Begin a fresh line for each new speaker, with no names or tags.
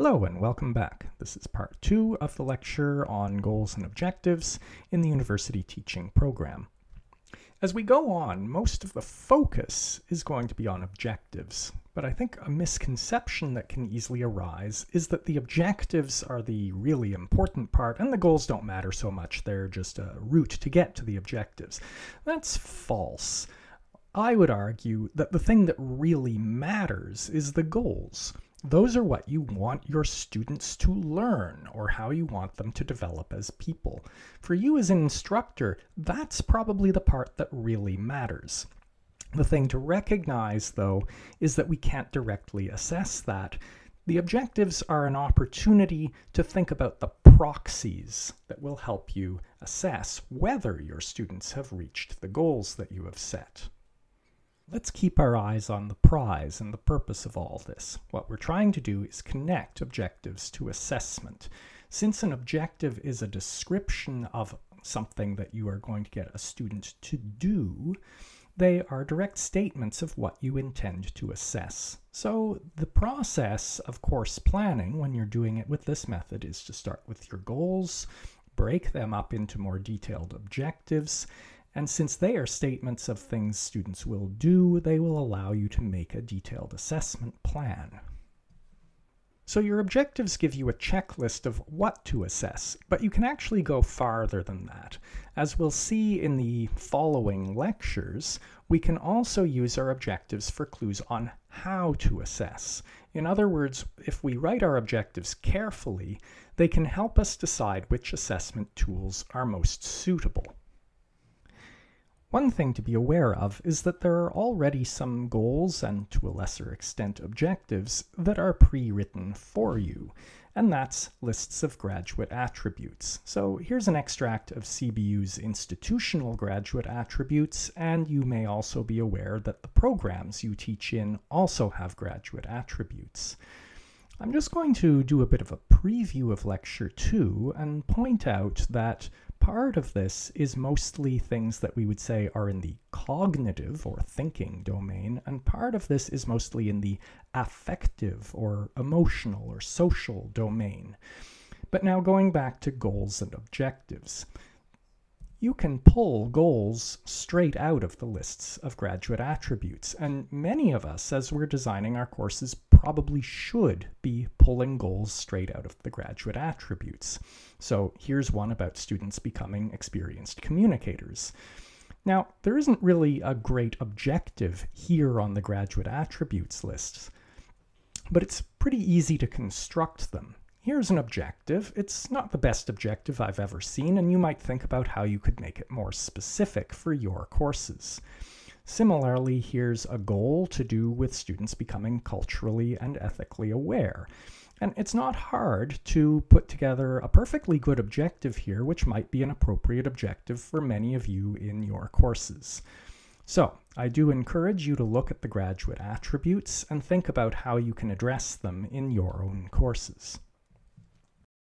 Hello and welcome back. This is part two of the lecture on goals and objectives in the university teaching program. As we go on, most of the focus is going to be on objectives, but I think a misconception that can easily arise is that the objectives are the really important part and the goals don't matter so much, they're just a route to get to the objectives. That's false. I would argue that the thing that really matters is the goals. Those are what you want your students to learn or how you want them to develop as people. For you as an instructor, that's probably the part that really matters. The thing to recognize, though, is that we can't directly assess that. The objectives are an opportunity to think about the proxies that will help you assess whether your students have reached the goals that you have set. Let's keep our eyes on the prize and the purpose of all this. What we're trying to do is connect objectives to assessment. Since an objective is a description of something that you are going to get a student to do, they are direct statements of what you intend to assess. So the process of course planning when you're doing it with this method is to start with your goals, break them up into more detailed objectives, and since they are statements of things students will do, they will allow you to make a detailed assessment plan. So your objectives give you a checklist of what to assess, but you can actually go farther than that. As we'll see in the following lectures, we can also use our objectives for clues on how to assess. In other words, if we write our objectives carefully, they can help us decide which assessment tools are most suitable. One thing to be aware of is that there are already some goals, and to a lesser extent objectives, that are pre-written for you, and that's lists of graduate attributes. So here's an extract of CBU's institutional graduate attributes, and you may also be aware that the programs you teach in also have graduate attributes. I'm just going to do a bit of a preview of Lecture 2 and point out that part of this is mostly things that we would say are in the cognitive or thinking domain, and part of this is mostly in the affective or emotional or social domain. But now going back to goals and objectives. You can pull goals straight out of the lists of graduate attributes, and many of us, as we're designing our courses, probably should be pulling goals straight out of the graduate attributes. So here's one about students becoming experienced communicators. Now, there isn't really a great objective here on the graduate attributes list, but it's pretty easy to construct them. Here's an objective. It's not the best objective I've ever seen, and you might think about how you could make it more specific for your courses. Similarly, here's a goal to do with students becoming culturally and ethically aware. And it's not hard to put together a perfectly good objective here, which might be an appropriate objective for many of you in your courses. So I do encourage you to look at the graduate attributes and think about how you can address them in your own courses.